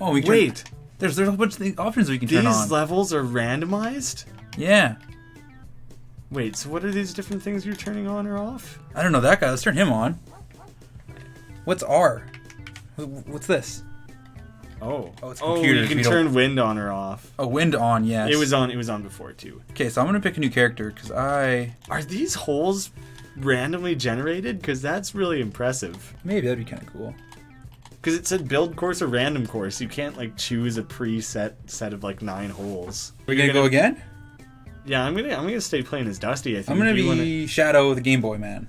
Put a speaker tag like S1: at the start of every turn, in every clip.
S1: Oh, we can,
S2: Wait,
S1: There's there's a whole bunch of options we can
S2: these
S1: turn on.
S2: These levels are randomized?
S1: yeah.
S2: Wait, so what are these different things you're turning on or off?
S1: I don't know that guy. Let's turn him on. What's R? What's this?
S2: Oh,
S1: Oh, it's
S2: oh, you can turn wind on or off.
S1: Oh, wind on. Yes.
S2: It was on. It was on before too.
S1: Okay, so I'm gonna pick a new character because I
S2: Are these holes randomly generated? Because that's really impressive.
S1: maybe that'd be kind of cool.
S2: Because it said build course or random course. You can't like choose a preset set of like nine holes.
S1: We're gonna go again.
S2: Yeah, I'm gonna I'm gonna stay playing as Dusty. I think
S1: I'm gonna be
S2: wanna-
S1: Shadow, the Game Boy man.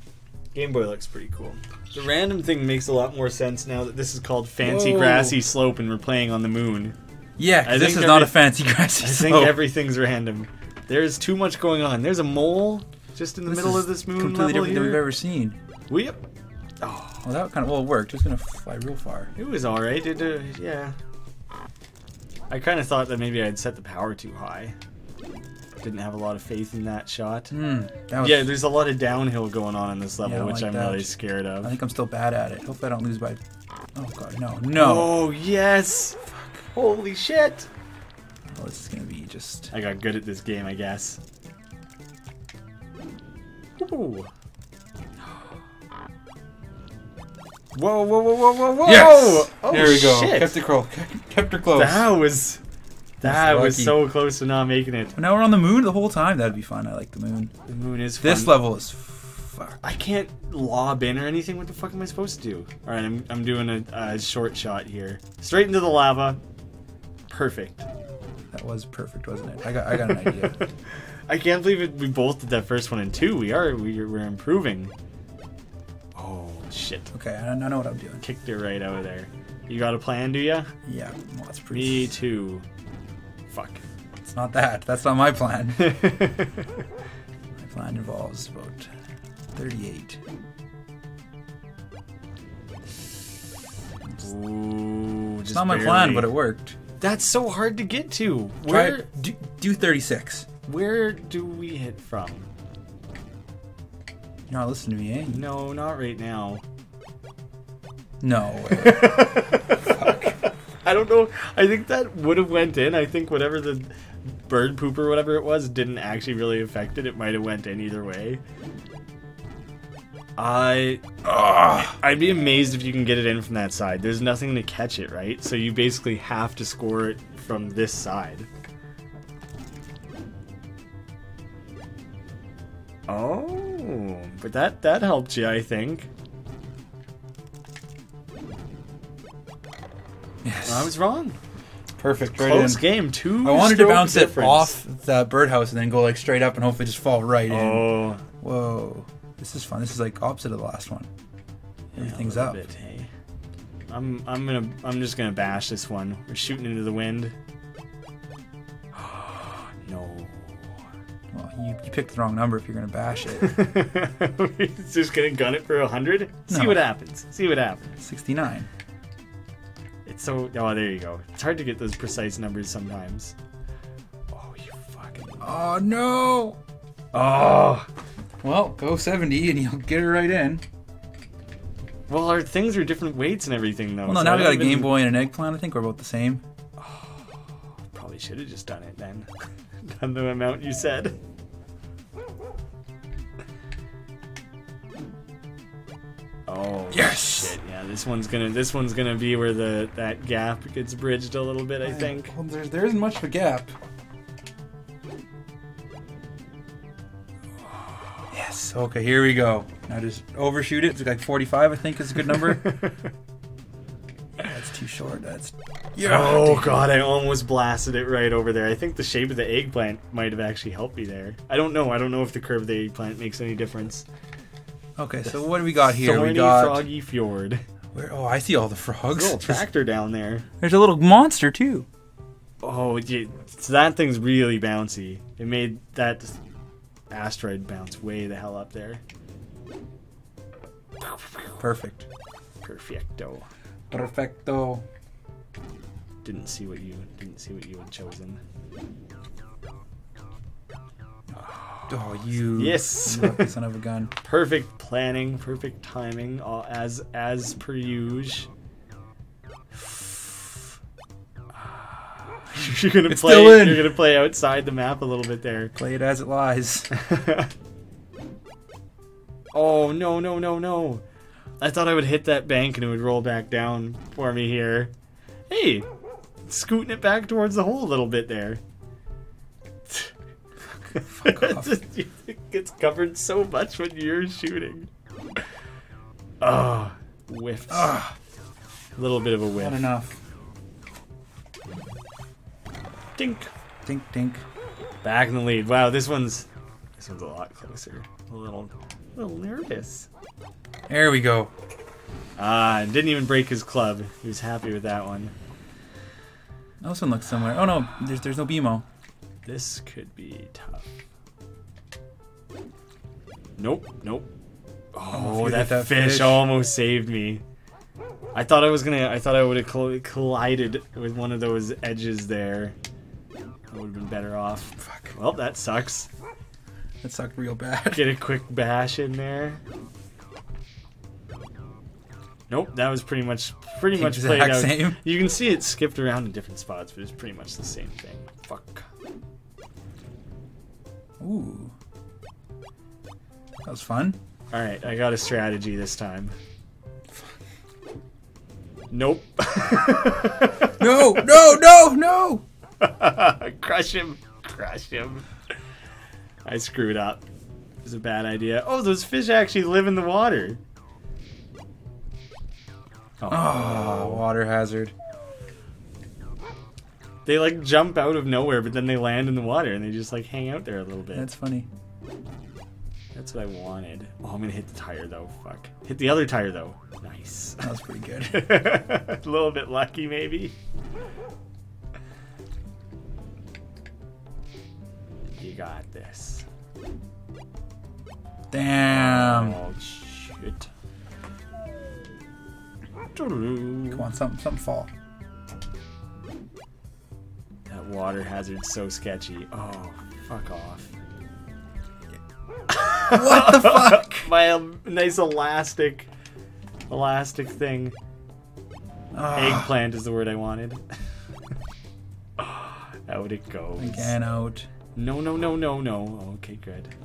S2: Game Boy looks pretty cool. The random thing makes a lot more sense now that this is called Fancy
S1: Whoa.
S2: Grassy Slope and we're playing on the moon.
S1: Yeah, this is not a fancy grassy
S2: I think everything's random. There's too much going on. There's a mole just in the
S1: This
S2: middle of this moon
S1: completely
S2: level
S1: different than we've ever seen.
S2: We,
S1: Well, that kind of well it worked. It's gonna fly real far.
S2: it was all right. It, uh, yeah. I kind of thought that maybe I'd set the power too high. Didn't have a lot of faith in that shot.
S1: Hmm. That was,
S2: Yeah, there's a lot of downhill going on in this level,
S1: Yeah,
S2: which
S1: like
S2: I'm
S1: that.
S2: really scared of.
S1: I think I'm still bad at it. Hope I don't lose by. Oh god, no, no.
S2: Oh yes! Holy shit!
S1: Oh, this is gonna be just.
S2: I got good at this game, I guess. Ooh. Whoa, whoa, whoa, whoa, whoa, whoa!
S1: Yes.
S2: Oh,
S1: there we go.
S2: Shit.
S1: Kept it close. Kept her close.
S2: That was that was
S1: lucky.
S2: so close to not making it.
S1: Now we're on the moon the whole time. That'd be fun. I like the moon.
S2: The moon is fun.
S1: This level is. Fuck.
S2: I can't lob in or anything. What the fuck am I supposed to do? All right, I'm I'm doing a, a short shot here. Straight into the lava. Perfect.
S1: That was perfect, wasn't it? I got. I got an idea.
S2: I can't believe it. We both did that first one in two. We are we, we're improving. Shit!
S1: Okay, I, I know what I'm doing.
S2: Kicked it right out of there. You got a plan, do ya?
S1: Yeah, well, that's pretty.
S2: Me too. Fuck.
S1: It's not that. That's not my plan. my plan involves about 38.
S2: Ooh,
S1: It's not my plan, but it worked.
S2: That's so hard to get to. Where
S1: it. Do, do 36.
S2: where do we hit from?
S1: You're not listening to me, eh?
S2: No, not right now.
S1: No.
S2: I don't know. I think that would have went in. I think whatever the bird poop or whatever it was didn't actually really affect it. It might have went in either way. I I'd be amazed if you can get it in from that side. There's nothing to catch it, right? So you basically have to score it from this side. Oh, but that that helped you, I think.
S1: Yes.
S2: I was wrong.
S1: perfect. Right
S2: Close
S1: in.
S2: game. Two.
S1: I wanted to bounce
S2: difference.
S1: it off the birdhouse and then go like straight up and hopefully just fall right in.
S2: Oh,
S1: Whoa. This is fun. This is like opposite of the last one. Everything's
S2: yeah, a
S1: up.
S2: bit, hey. I'm I'm gonna I'm just gonna bash this one. We're shooting into the wind. Oh no.
S1: Well, you, you picked the wrong number if you're going to bash it.
S2: We're just gonna gun it for a hundred. See what happens. See what happens.
S1: 69.
S2: It's so oh there you go. It's hard to get those precise numbers sometimes. Oh you fucking
S1: Oh, no.
S2: Oh
S1: Well, go 70 and you'll get it right in.
S2: well our things are different weights and everything though.
S1: Well, no,
S2: so
S1: now we got a
S2: don't even-
S1: Game Boy and an eggplant. I think we're about the same.
S2: Probably should have just done it then. done the amount you said. Oh
S1: Yes!
S2: shit! Yeah, this one's gonna this one's gonna be where the that gap gets bridged a little bit. I think.
S1: Well, there, there isn't much of a gap. Yes. Okay, here we go. Now just overshoot it. It's like 45, I think, is a good number. yeah, that's too short. That's. Yeah.
S2: Oh god, I almost blasted it right over there. I think the shape of the eggplant might have actually helped me there. I don't know. I don't know if the curve of the eggplant makes any difference.
S1: Okay, so what do we got here?
S2: Thorny
S1: we got.
S2: Froggy Fjord.
S1: Where, oh, I see all the frogs.
S2: Little tractor down there.
S1: There's a little monster too.
S2: Oh, yeah, so that thing's really bouncy. It made that asteroid bounce way the hell up there.
S1: Perfect.
S2: Perfecto.
S1: Perfecto.
S2: Didn't see what you didn't see what you had chosen.
S1: Oh, you.
S2: Yes.
S1: son of a gun.
S2: Perfect planning, perfect timing, all as as per usual. you're gonna
S1: It's
S2: play. You're gonna play outside the map a little bit there.
S1: Play it as it lies.
S2: oh no no no no! I thought I would hit that bank and it would roll back down for me here. Hey, scooting it back towards the hole a little bit there.
S1: Off.
S2: it gets covered so much when you're shooting. Oh, whiffed.
S1: Ah,
S2: A little bit of a whiff.
S1: not enough.
S2: Dink.
S1: Dink dink.
S2: Back in the lead. Wow, this one's this one's a lot closer. A little, a little nervous.
S1: There we go.
S2: Ah, didn't even break his club. He was happy with that one.
S1: One looks similar. Oh no, there's there's no BMO.
S2: This could be tough. Nope, nope. Oh, oh
S1: you
S2: that,
S1: that
S2: fish,
S1: fish.
S2: almost saved me. I thought I was gonna. I thought I would have coll- collided with one of those edges there. I would have been better off.
S1: Fuck.
S2: Well, that sucks.
S1: That sucked real bad.
S2: Get a quick bash in there. Nope, that was pretty much pretty much played out.
S1: same.
S2: You can see it skipped around in different spots, but it's pretty much the same thing. Fuck.
S1: Ooh. That was fun.
S2: All right, I got a strategy this time. Nope.
S1: No, no, no, no!
S2: Crush him. Crush him. I screwed up. It was a bad idea. Oh, those fish actually live in the water.
S1: Oh, water hazard.
S2: They like jump out of nowhere, but then they land in the water and they just like hang out there a little bit.
S1: That's funny.
S2: That's what I wanted. Oh, I'm gonna hit the tire though. Fuck. Hit the other tire though. Nice.
S1: That was pretty good.
S2: a little bit lucky, maybe. You got this.
S1: Damn.
S2: Oh shit.
S1: Come on, something, something fall.
S2: Water hazard's so sketchy. Oh, fuck off.
S1: What the fuck?
S2: My um, nice elastic, elastic thing.
S1: Oh,
S2: Eggplant is the word I wanted. Out it goes.
S1: again out.
S2: No, no, no, no, no. Okay, good.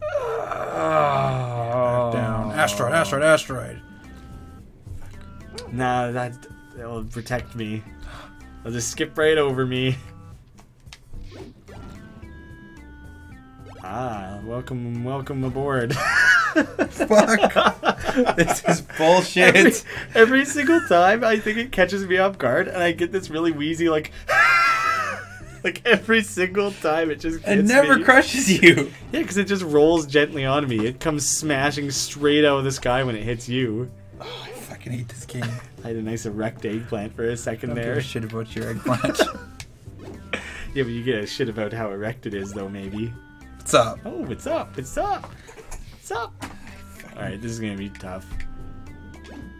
S1: Back down. Asteroid, asteroid, asteroid.
S2: Nah, that that'll protect me. They'll just skip right over me. Ah, welcome, welcome aboard.
S1: Fuck. this is bullshit.
S2: every, every single time, I think it catches me off guard, and I get this really wheezy, like, like every single time, it just
S1: It never
S2: me.
S1: crushes you.
S2: Yeah, because it just rolls gently on me. It comes smashing straight out of the sky when it hits you.
S1: Oh, fucking hate this game.
S2: I had a nice erect eggplant for a second
S1: I don't give
S2: there.
S1: a shit about your eggplant.
S2: Yeah, but you get a shit about how erect it is, though, maybe.
S1: What's up?
S2: Oh, what's up! It's up! What's up! Alright, this is gonna be tough.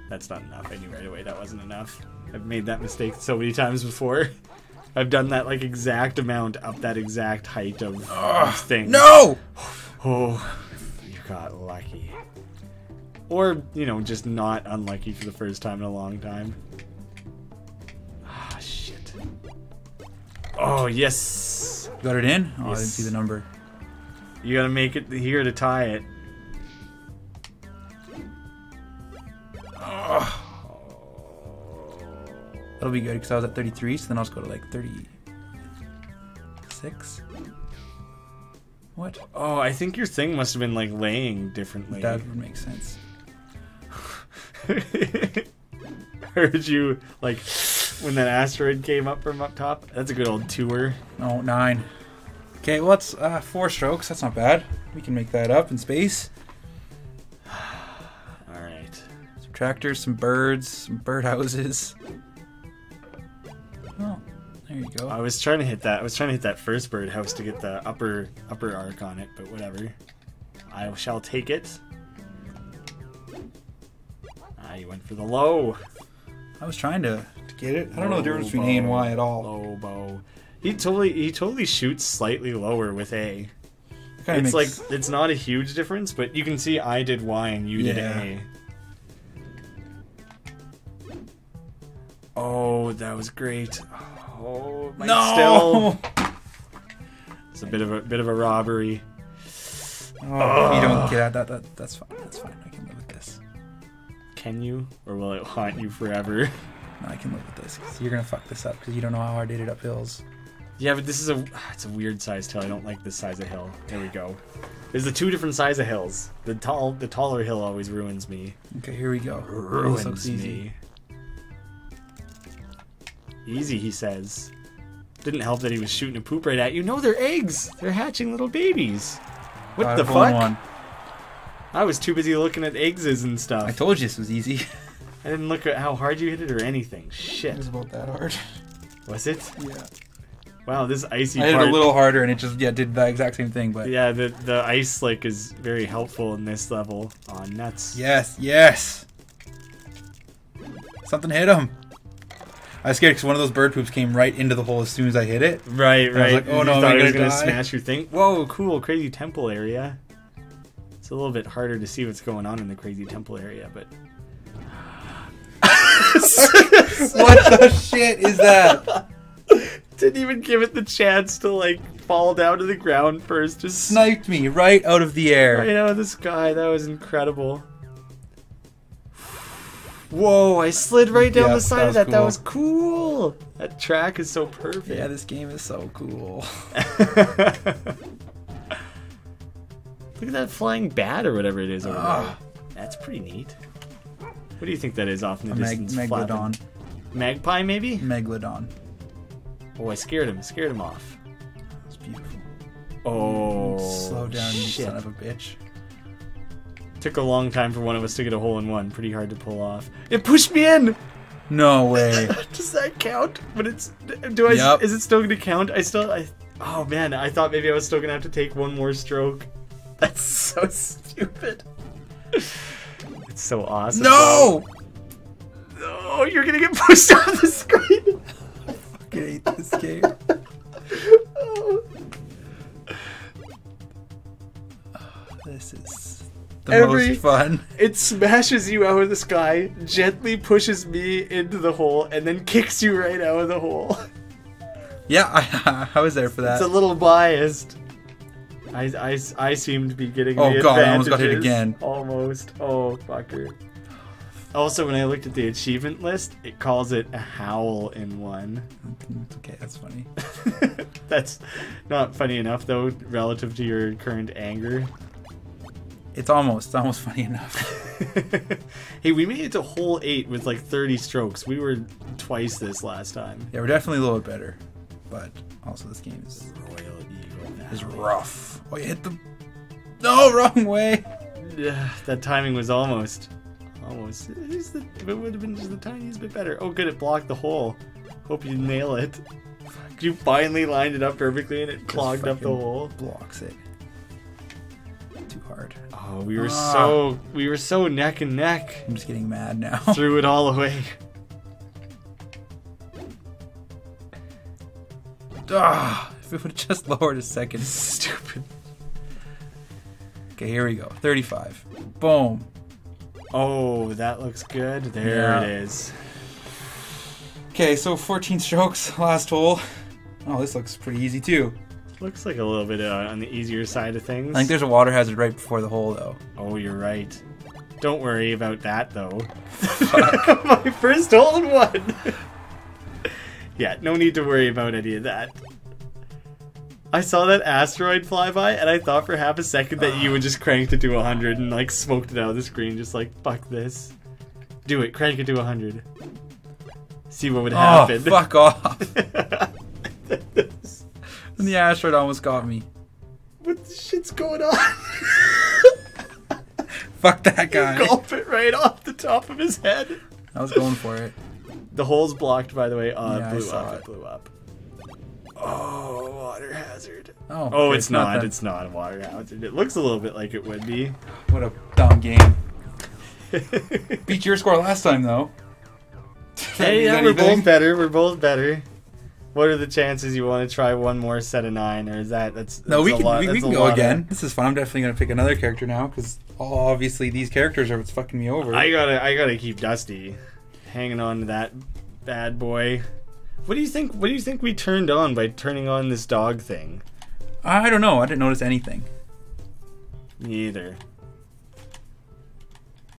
S2: That's not enough. I knew right away that wasn't enough. I've made that mistake so many times before. I've done that like exact amount up that exact height of, of thing.
S1: No!
S2: Oh, you got lucky. Or, you know, just not unlucky for the first time in a long time. Ah, shit. Oh, yes!
S1: Got it in? Oh, I didn't see the number.
S2: You gotta make it here to tie it.
S1: That'll be good because I was at 33, so then I'll just go to like 36. What?
S2: Oh, I think your thing must have been like laying differently.
S1: That would make sense.
S2: Heard you like when that asteroid came up from up top. That's a good old tour.
S1: Oh, nine. Okay, well, that's uh, four strokes. That's not bad. We can make that up in space.
S2: All right.
S1: Some tractors, some birds, some birdhouses. Oh, there you go.
S2: I was trying to hit that. I was trying to hit that first birdhouse to get the upper upper arc on it, but whatever. I shall take it. You went for the low.
S1: I was trying to, to get it. I don't know the difference between A and. Y at all.
S2: Low bow. He totally he totally shoots slightly lower with A.
S1: Kinda
S2: It's
S1: makes-
S2: like it's not a huge difference, but you can see I did Y and you did
S1: Yeah.
S2: A. Oh, that was great. Oh,
S1: No.
S2: still. It's a bit of a bit of a robbery.
S1: Oh, you don't get that. That that's fine. That's fine. I Can
S2: you, or will it haunt you forever?
S1: No, I can live with this. you're gonna fuck this up because you don't know how hard it up hills.
S2: Yeah, but this is a it's a weird size hill. I don't like this size of hill. There we go. There's the two different size of hills. The tall the taller hill always ruins me.
S1: Okay, here we go.
S2: Ruins
S1: looks easy.
S2: me. Easy, he says. Didn't help that he was shooting a poop right at you. No, they're eggs. They're hatching little babies. What
S1: Uh,
S2: the fuck?
S1: One.
S2: I was too busy looking at eggs and stuff.
S1: I told you this was easy.
S2: I didn't look at how hard you hit it or anything. Shit.
S1: It was about that hard.
S2: Was it?
S1: Yeah.
S2: Wow, this icy
S1: I hit
S2: part.
S1: it a little harder and it just yeah did the exact same thing. But
S2: Yeah, the the ice like is very helpful in this level. Oh, nuts.
S1: yes, yes. Something hit him. I was scared because one of those bird poops came right into the hole as soon as I hit it.
S2: Right,
S1: I was
S2: right.
S1: like, oh no, am
S2: thought
S1: I
S2: it was
S1: gonna
S2: gonna smash your thing. Whoa, cool, crazy temple area. It's a little bit harder to see what's going on in the crazy temple area, but
S1: what the shit is that?
S2: didn't even give it the chance to like fall down to the ground first. Just
S1: Sniped me right out of the air.
S2: right out of the sky. That was incredible. Whoa! I slid right down
S1: Yeah,
S2: the side
S1: that
S2: of that. That was cool. That track is so perfect.
S1: Yeah, this game is so cool.
S2: Look at that flying bat or whatever it is over there. That's pretty neat. What do you think that is off in the
S1: A Meg-
S2: distance? flapping?
S1: Megalodon.
S2: Magpie, maybe?
S1: Megalodon.
S2: Oh, I scared him. Scared him off.
S1: It's beautiful.
S2: Oh,
S1: Slow down, you son of a bitch.
S2: Took a long time for one of us to get a hole in one. Pretty hard to pull off. It pushed me in.
S1: No way.
S2: Does that count? But it's do I?
S1: Yep.
S2: Is it still going to count? I still. I. Oh man, I thought maybe I was still going to have to take one more stroke. That's so stupid. It's so awesome.
S1: no!
S2: Oh, you're gonna get pushed off the screen.
S1: I fucking hate this game.
S2: Oh.
S1: This is the
S2: Every-
S1: most fun.
S2: It smashes you out of the sky, gently pushes me into the hole, and then kicks you right out of the hole.
S1: Yeah, I, I was there for that.
S2: It's a little biased. I, I, I seem to be getting
S1: Oh, God, I almost got hit again.
S2: Almost. Oh, fucker. Also, when I looked at the achievement list, it calls it a howl in one.
S1: Okay, that's funny.
S2: That's not funny enough, though, relative to your current anger.
S1: It's almost, it's almost funny enough.
S2: hey, we made it to hole eight with like 30 strokes. We were twice this last time.
S1: Yeah, we're definitely a little bit better, but also this game is
S2: Royal Eagle.
S1: is rough. Oh, you hit the no wrong way.
S2: Yeah, that timing was almost, almost. Just the, it would have been just the tiniest bit better. Oh, good, it blocked the hole. Hope you nail it. You finally lined it up perfectly, and it clogged up the hole.
S1: Blocks it. Too hard.
S2: Oh, we were
S1: Ah.
S2: so we were so neck and neck.
S1: I'm just getting mad now.
S2: Threw it all away.
S1: Ah, if it would have just lowered a second.
S2: Stupid.
S1: Okay, here we go. 35. Boom.
S2: Oh, that looks good. There
S1: Yeah.
S2: it is.
S1: Okay, so 14 strokes, last hole. Oh, this looks pretty easy too.
S2: Looks like a little bit uh, on the easier side of things.
S1: I think there's a water hazard right before the hole, though.
S2: Oh, you're right. Don't worry about that though. My first hole in one. yeah, no need to worry about any of that. I saw that asteroid fly by, and I thought for half a second that you would just crank it to 100 and like smoked it out of the screen, just like fuck this. Do it, crank it to 100. See what would
S1: ah,
S2: happen.
S1: Oh, fuck off. And the asteroid almost got me.
S2: what the shit's going on?
S1: Fuck that guy.
S2: Gulp it right off the top of his head.
S1: I was going for it.
S2: The hole's blocked, by the way. Oh,
S1: Yeah,
S2: blew up. It.
S1: it.
S2: blew up. Oh, water hazard.
S1: Oh,
S2: Oh,
S1: okay,
S2: it's, not.
S1: that.
S2: It's not a water hazard. It looks a little bit like it would be.
S1: What a dumb game. Beat your score last time, though.
S2: hey, yeah, we're both better. We're both better. What are the chances you want to try one more set of nine, or is that that's,
S1: No, we
S2: a
S1: can
S2: lot-
S1: we, we can go
S2: lot of-
S1: again. This is fun. I'm definitely gonna pick another character now because obviously these characters are what's fucking me over.
S2: I gotta I gotta keep Dusty, hanging on to that bad boy. What do you think? What do you think we turned on by turning on this dog thing?
S1: I don't know. I didn't notice anything.
S2: Me either.